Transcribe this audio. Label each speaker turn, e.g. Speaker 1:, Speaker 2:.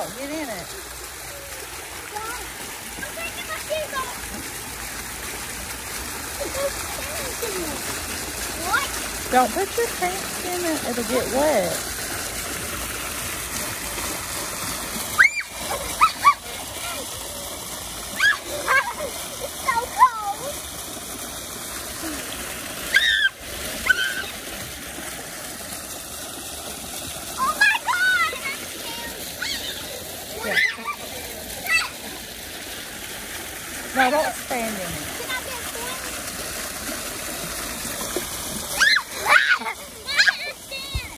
Speaker 1: out. Get in it.
Speaker 2: What?
Speaker 1: Don't put your pants in it. It'll get wet. No, don't stand in it.